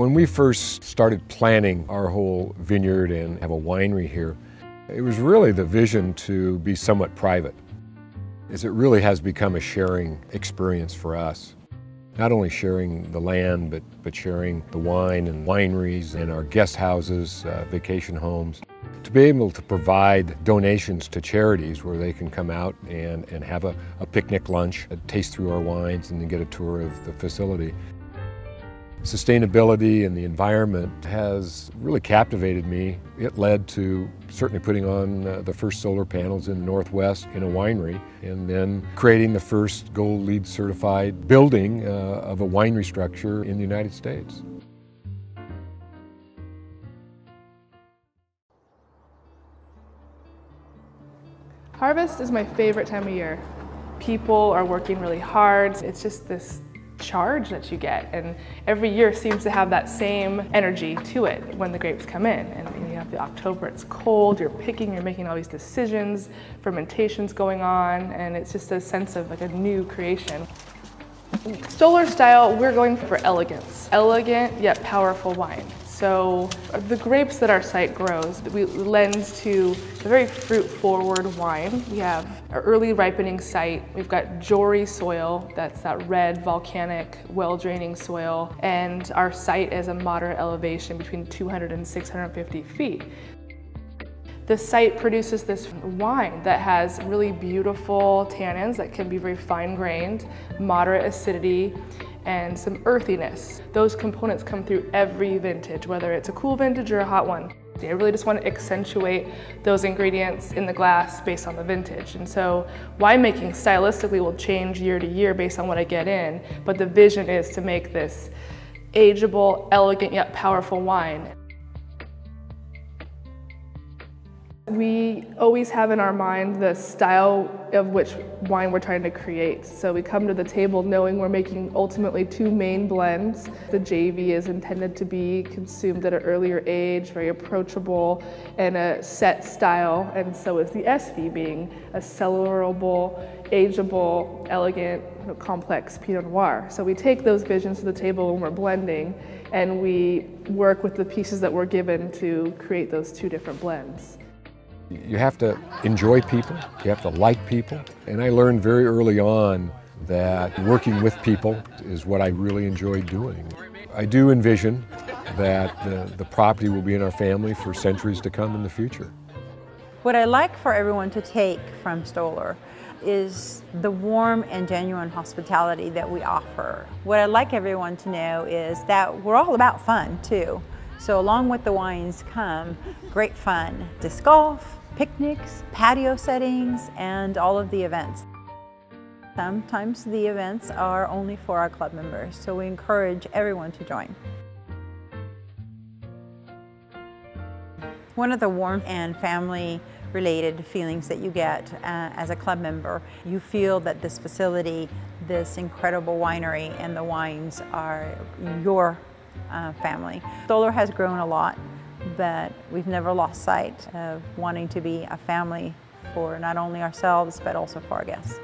When we first started planning our whole vineyard and have a winery here, it was really the vision to be somewhat private, as it really has become a sharing experience for us. Not only sharing the land, but, but sharing the wine and wineries and our guest houses, uh, vacation homes. To be able to provide donations to charities where they can come out and, and have a, a picnic lunch, a taste through our wines, and then get a tour of the facility. Sustainability and the environment has really captivated me. It led to certainly putting on uh, the first solar panels in the Northwest in a winery and then creating the first gold LEED certified building uh, of a winery structure in the United States. Harvest is my favorite time of year. People are working really hard. It's just this charge that you get and every year seems to have that same energy to it when the grapes come in. And you have the October it's cold you're picking you're making all these decisions fermentations going on and it's just a sense of like a new creation. Stoller style we're going for elegance. Elegant yet powerful wine so uh, the grapes that our site grows, we lend to a very fruit-forward wine. We have our early ripening site. We've got Jory soil, that's that red, volcanic, well-draining soil. And our site is a moderate elevation between 200 and 650 feet. The site produces this wine that has really beautiful tannins that can be very fine grained, moderate acidity, and some earthiness. Those components come through every vintage, whether it's a cool vintage or a hot one. I really just want to accentuate those ingredients in the glass based on the vintage. And so winemaking stylistically will change year to year based on what I get in, but the vision is to make this ageable, elegant, yet powerful wine. We always have in our mind the style of which wine we're trying to create. So we come to the table knowing we're making ultimately two main blends. The JV is intended to be consumed at an earlier age, very approachable, and a set style, and so is the SV being a cellarable, ageable, elegant, complex Pinot Noir. So we take those visions to the table when we're blending, and we work with the pieces that we're given to create those two different blends. You have to enjoy people, you have to like people. And I learned very early on that working with people is what I really enjoy doing. I do envision that the, the property will be in our family for centuries to come in the future. What I like for everyone to take from Stoller is the warm and genuine hospitality that we offer. What I'd like everyone to know is that we're all about fun too. So along with the wines come great fun, disc golf, picnics, patio settings, and all of the events. Sometimes the events are only for our club members, so we encourage everyone to join. One of the warmth and family related feelings that you get uh, as a club member, you feel that this facility, this incredible winery and the wines are your uh, family. Stoller has grown a lot but we've never lost sight of wanting to be a family for not only ourselves, but also for our guests.